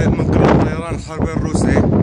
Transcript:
80 من قبل الطيران الحربي الروسي